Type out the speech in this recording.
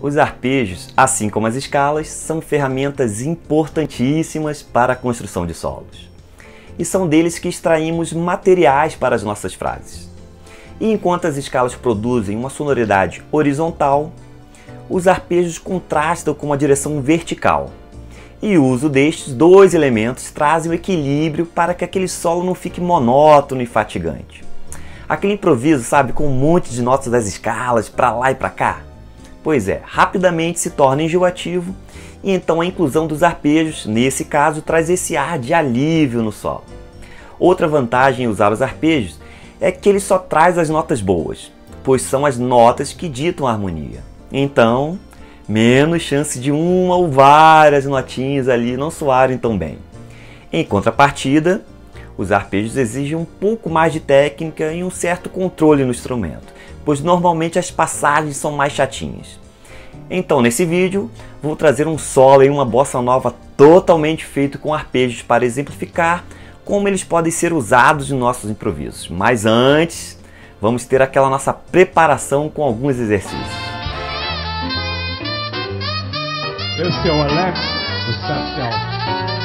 Os arpejos, assim como as escalas, são ferramentas importantíssimas para a construção de solos. E são deles que extraímos materiais para as nossas frases. E enquanto as escalas produzem uma sonoridade horizontal, os arpejos contrastam com uma direção vertical. E o uso destes dois elementos traz um equilíbrio para que aquele solo não fique monótono e fatigante. Aquele improviso, sabe, com um monte de notas das escalas para lá e para cá. Pois é, rapidamente se torna enjoativo e então a inclusão dos arpejos, nesse caso, traz esse ar de alívio no solo. Outra vantagem em usar os arpejos é que ele só traz as notas boas, pois são as notas que ditam a harmonia. Então, menos chance de uma ou várias notinhas ali não soarem tão bem. Em contrapartida, os arpejos exigem um pouco mais de técnica e um certo controle no instrumento pois normalmente as passagens são mais chatinhas. Então, nesse vídeo, vou trazer um solo em uma bossa nova totalmente feito com arpejos para exemplificar como eles podem ser usados em nossos improvisos. Mas antes, vamos ter aquela nossa preparação com alguns exercícios. Esse é o Alex do Céu.